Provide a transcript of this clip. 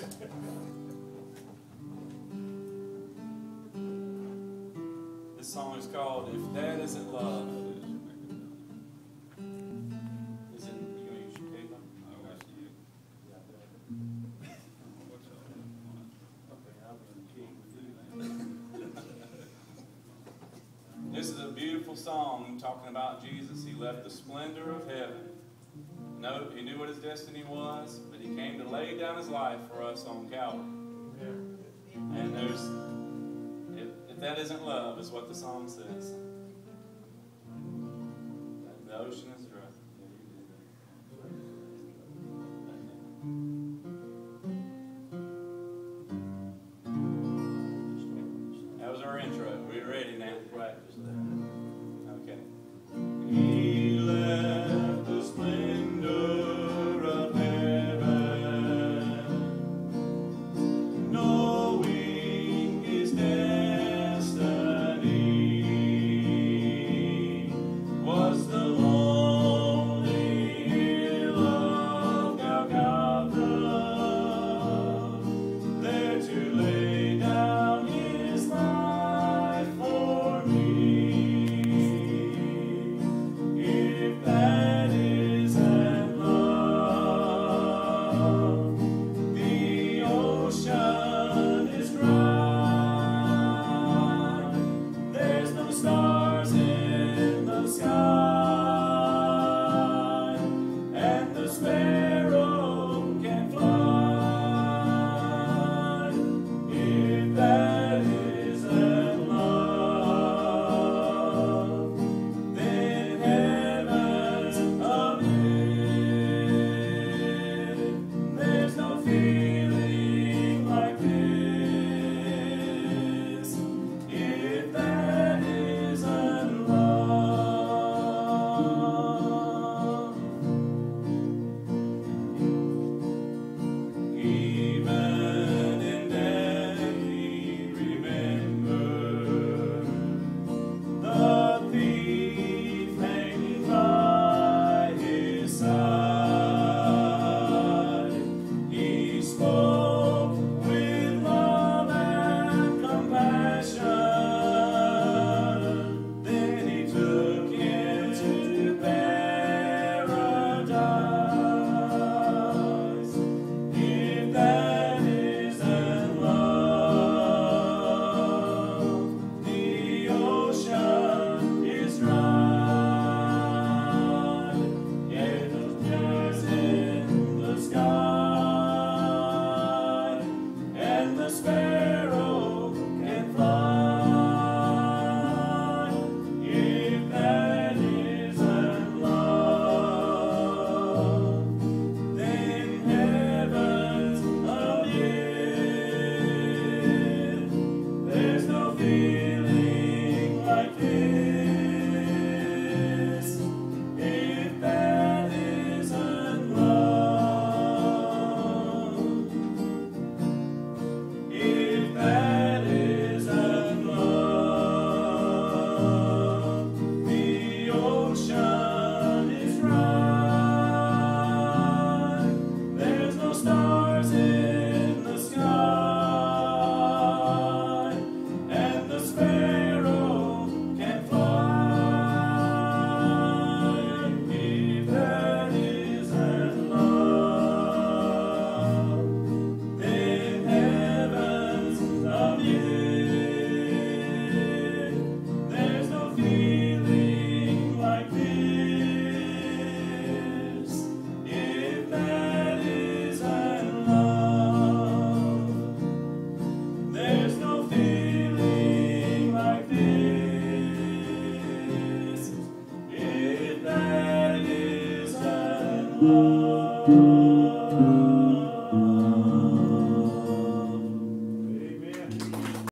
this song is called If That Isn't Love. This is a beautiful song talking about Jesus. He left the splendor of heaven. No, he knew what his destiny was, but he came to lay down his life for us on Calvary. Yeah. And there's, if, if that isn't love, is what the psalm says. The ocean is Thank you.